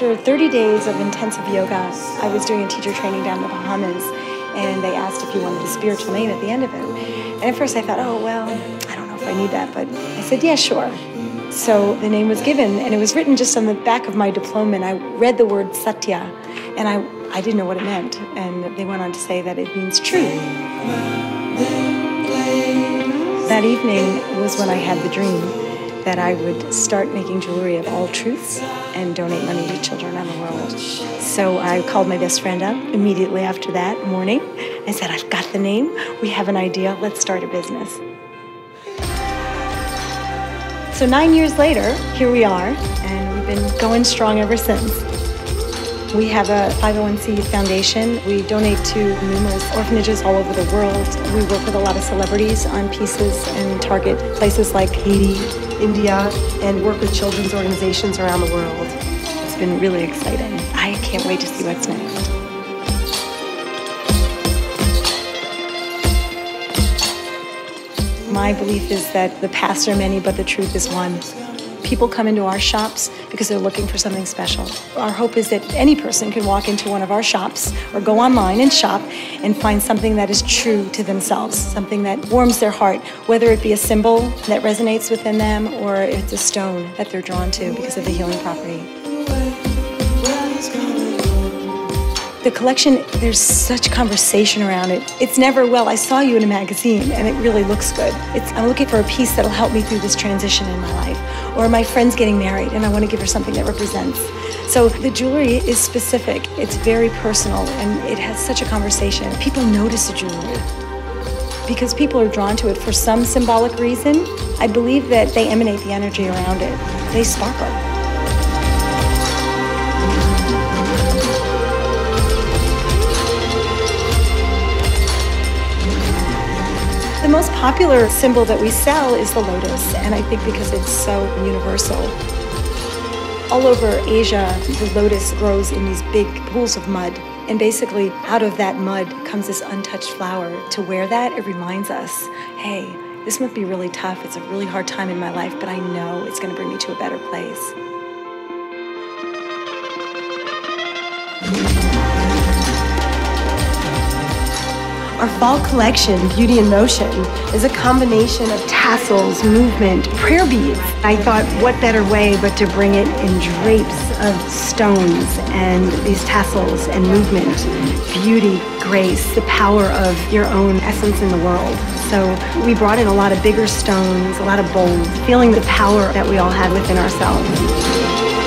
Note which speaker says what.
Speaker 1: After 30 days of intensive yoga, I was doing a teacher training down in the Bahamas, and they asked if you wanted a spiritual name at the end of it. And at first I thought, oh, well, I don't know if I need that, but I said, yeah, sure. So the name was given, and it was written just on the back of my diploma, and I read the word Satya, and I, I didn't know what it meant. And they went on to say that it means true. That evening was when I had the dream that I would start making jewelry of all truths and donate money to children around the world. So I called my best friend up immediately after that morning. I said, I've got the name, we have an idea, let's start a business. So nine years later, here we are, and we've been going strong ever since. We have a 501c foundation. We donate to numerous orphanages all over the world. We work with a lot of celebrities on pieces and target places like Haiti, India, and work with children's organizations around the world. It's been really exciting. I can't wait to see what's next. My belief is that the paths are many, but the truth is one. People come into our shops because they're looking for something special. Our hope is that any person can walk into one of our shops or go online and shop and find something that is true to themselves, something that warms their heart, whether it be a symbol that resonates within them or it's a stone that they're drawn to because of the healing property. The collection, there's such conversation around it. It's never, well, I saw you in a magazine and it really looks good. It's, I'm looking for a piece that'll help me through this transition in my life. Or my friend's getting married and I want to give her something that represents. So the jewelry is specific, it's very personal, and it has such a conversation. People notice the jewelry because people are drawn to it for some symbolic reason. I believe that they emanate the energy around it, they sparkle. Most popular symbol that we sell is the lotus, and I think because it's so universal. All over Asia, the lotus grows in these big pools of mud. And basically, out of that mud comes this untouched flower. To wear that, it reminds us hey, this must be really tough. It's a really hard time in my life, but I know it's going to bring me to a better place. Our fall collection, Beauty in Motion, is a combination of tassels, movement, prayer beads. I thought, what better way but to bring it in drapes of stones and these tassels and movement, beauty, grace, the power of your own essence in the world. So we brought in a lot of bigger stones, a lot of bowls, feeling the power that we all had within ourselves.